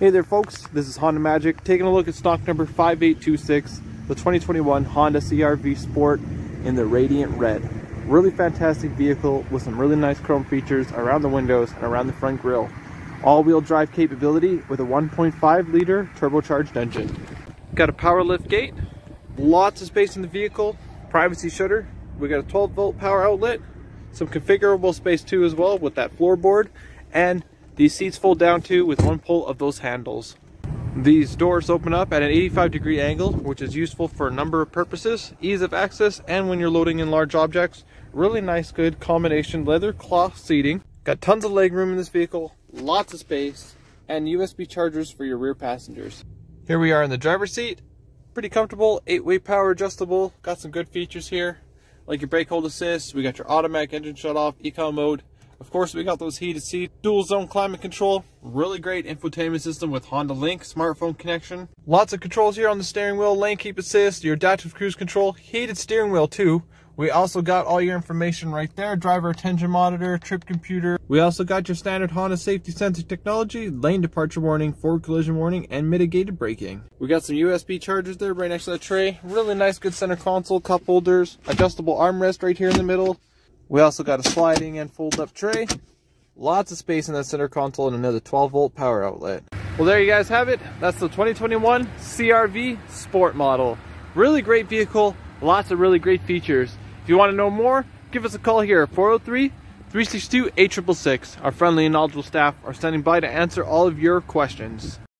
Hey there folks, this is Honda Magic taking a look at stock number 5826, the 2021 Honda CRV Sport in the Radiant Red. Really fantastic vehicle with some really nice chrome features around the windows and around the front grille. All-wheel drive capability with a 1.5 liter turbocharged engine. Got a power lift gate, lots of space in the vehicle, privacy shutter, we got a 12 volt power outlet, some configurable space too as well with that floorboard, and these seats fold down too with one pull of those handles. These doors open up at an 85 degree angle, which is useful for a number of purposes, ease of access, and when you're loading in large objects. Really nice, good combination leather cloth seating. Got tons of leg room in this vehicle, lots of space, and USB chargers for your rear passengers. Here we are in the driver's seat. Pretty comfortable, eight way power adjustable. Got some good features here, like your brake hold assist. We got your automatic engine shut off, eco mode, of course, we got those heated seats, dual zone climate control, really great infotainment system with Honda Link smartphone connection. Lots of controls here on the steering wheel, lane keep assist, your adaptive cruise control, heated steering wheel too. We also got all your information right there, driver attention monitor, trip computer. We also got your standard Honda safety sensor technology, lane departure warning, forward collision warning, and mitigated braking. We got some USB chargers there right next to the tray. Really nice, good center console, cup holders, adjustable armrest right here in the middle. We also got a sliding and fold up tray. Lots of space in that center console and another 12 volt power outlet. Well, there you guys have it. That's the 2021 CRV Sport model. Really great vehicle, lots of really great features. If you want to know more, give us a call here at 403 362 8666. Our friendly and knowledgeable staff are standing by to answer all of your questions.